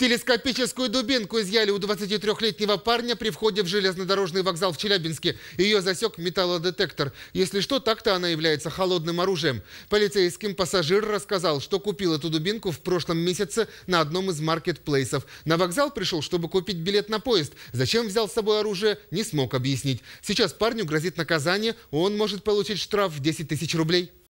Телескопическую дубинку изъяли у 23-летнего парня при входе в железнодорожный вокзал в Челябинске. Ее засек металлодетектор. Если что, так-то она является холодным оружием. Полицейским пассажир рассказал, что купил эту дубинку в прошлом месяце на одном из маркетплейсов. На вокзал пришел, чтобы купить билет на поезд. Зачем взял с собой оружие, не смог объяснить. Сейчас парню грозит наказание, он может получить штраф в 10 тысяч рублей.